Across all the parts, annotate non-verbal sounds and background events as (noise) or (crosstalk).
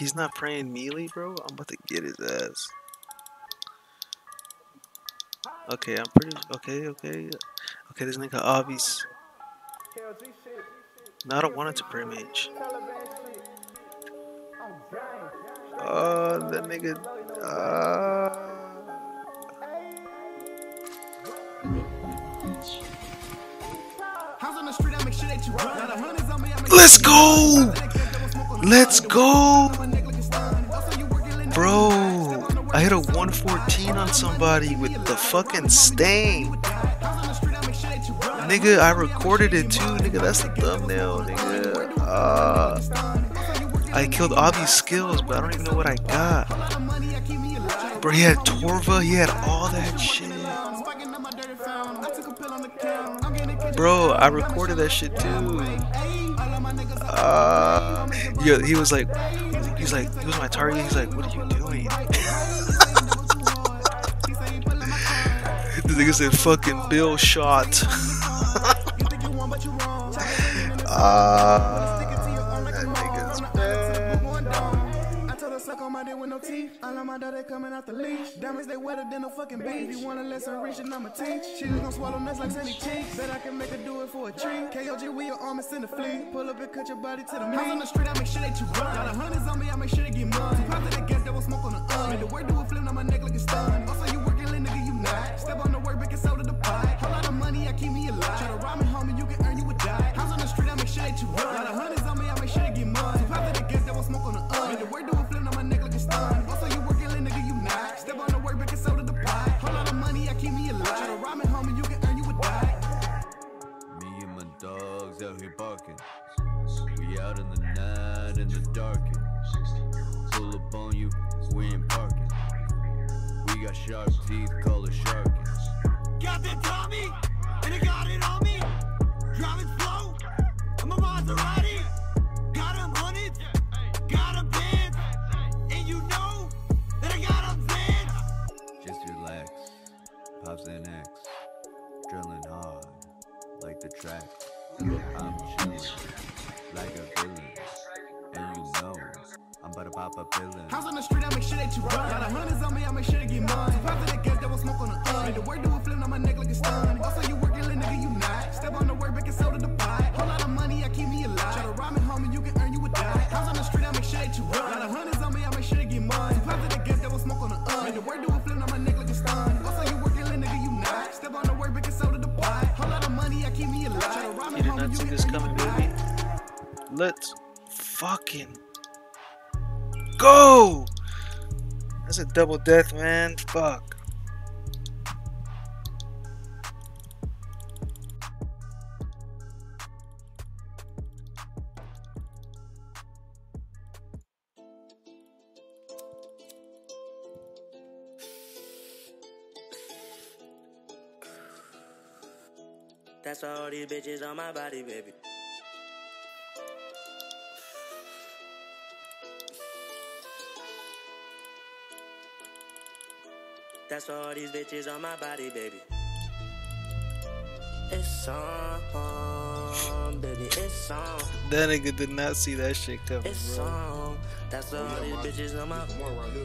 he's not praying melee, bro, I'm about to get his ass. Okay, I'm pretty. Okay, okay. Okay, this nigga obvious. No, I don't want it to pray mage. Oh, that nigga. Uh... Let's go! Let's go! Bro, I hit a 114 on somebody with the fucking stain. Nigga, I recorded it too, nigga. That's the thumbnail, nigga. Uh, I killed Avi's skills, but I don't even know what I got. Bro, he had Torva, he had all that shit. Bro, I recorded that shit too. Uh, yeah, he was like, he's like, he was my target. He's like, what are you (laughs) doing? the nigga said, fucking Bill shot. uh, my with no teeth. All of my data coming out the leash. Diamonds, they wetter than a fucking beach. You want a lesson, reach I'ma teach. She just gon' swallow nuts like Sandy Cheeks. Bet I can make her do it for a treat. KOG, we your arm in the fleet. Pull up and cut your body to the meat. on the street, I make sure that you run. Got a hundreds on me, I make sure they get mud. Out in the night in the darkest. Pull up on you, we ain't parking. We got sharp teeth, call it sharkins. Got that Tommy, and I got it on me. Driving slow, I'm a Maserati. Got 'em hundreds, got 'em bands, and you know that I got 'em Zans. Just relax. Pops and X. Drilling hard. Like the track. I'm chilling. Like a villain. And you know. I'm about to pop a villain. House on the street, I make sure that you run. Got a hundreds on me, I make sure they get mine. Surprised that get that will smoke on the un. The word do a flip on my neck like a stun. Let's fucking go! That's a double death, man. Fuck. That's all these bitches on my body, baby. That's why all these bitches on my body, baby. It's on, baby, it's on, That nigga did not see that shit coming, it's bro. on. That's why all these bitches on my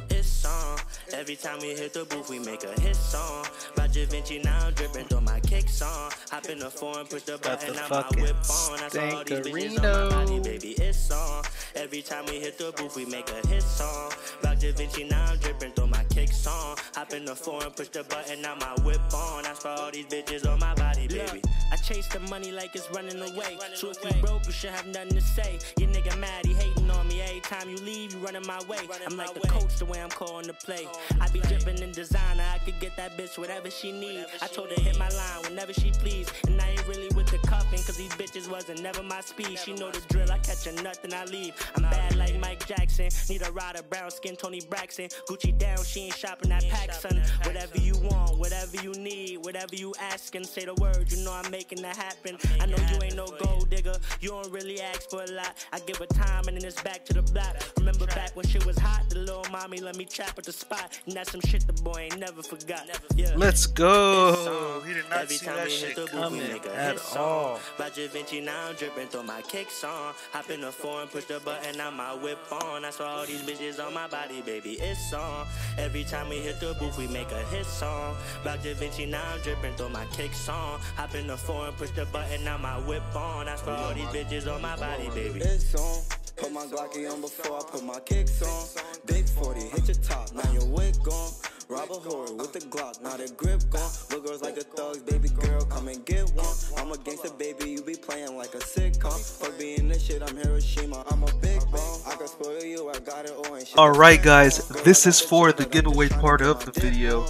It's on. Every time we hit the booth, we make a hit song. By Da Vinci, now I'm dripping through my kick song. Hop in the foreign, push the button, now my whip on. That's why all these bitches on my body, baby, it's on. Every time we hit the booth, we make a hit song. By Da Vinci, now I'm dripping through my kick song. Hop in the foreign, push the button, now my whip on. That's for all these bitches on my body, baby. Chase the money like it's running away. So if you broke, you should have nothing to say. Your nigga mad, he hating on me. Every time you leave, you running my way. I'm like the coach, the way I'm calling the play. I be dripping in designer, could get that bitch whatever she need. I told her hit my line whenever she please. And I ain't really with the cuffing, cause these bitches wasn't never my speed. She know the drill, I catch her nothing, I leave. I'm bad like Mike Jackson. Need a rider, brown skin, Toni Braxton. Gucci down, she ain't shopping that pack, son. Whatever you want, whatever you need, whatever you asking, say the word. You know I'm making that happen. I know you ain't no gold digger. You don't really ask for a lot. I give her time and then it's back to the block. Remember back when shit was hot, the little mommy let me trap at the spot. And that's some shit the boy ain't never forgot. Yeah. Let's go. He did not Every see time that we shit hit the booth, we coming make a at hit song. all. By Da Vinci, now I'm dripping through my kicks on. Hop in the foreign, push the button, now my whip on. I saw all these bitches on my body, baby, it's on. Every time we hit the booth, we make a hit song. By Da Vinci, now I'm dripping through my kicks on. Hop in the foreign, push the button, now my whip on. I saw all these bitches on my body, baby. It's on. Put my Glocky on before I put my kicks on. Big 40, hit your top, now your wig gone. Rob a whore with the Glock, now the grip gone. Look girls like the thugs, baby girl, come and get one. I'm a gangster, baby, you be playing like a sitcom. Fuck being this shit, I'm Hiroshima, I'm a big bomb. I can spoil you, I got it all and shit. Alright guys, this is for the giveaway part of the video.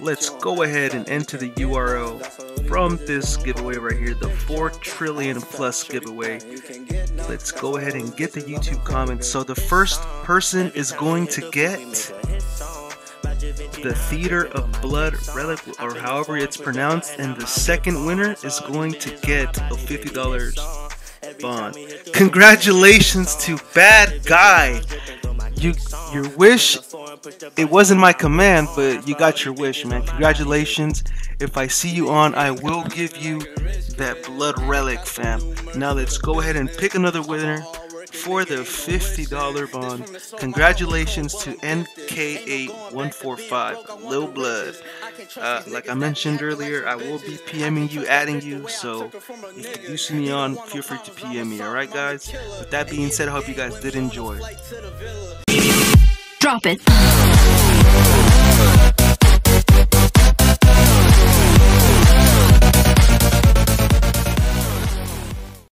Let's go ahead and enter the URL from this giveaway right here, the 4 trillion plus giveaway. Let's go ahead and get the YouTube comments. So the first person is going to get the Theater of Blood Relic, or however it's pronounced, and the second winner is going to get a $50 bond. Congratulations to Bad Guy! You, your wish, it wasn't my command, but you got your wish, man. Congratulations. If I see you on, I will give you that blood relic, fam. Now let's go ahead and pick another winner for the $50 bond. Congratulations to NK8145, Lil Blood. Uh, like I mentioned earlier, I will be PMing you, adding you, so if you see me on, feel free to PM me, alright guys? With that being said, I hope you guys did enjoy. Drop it.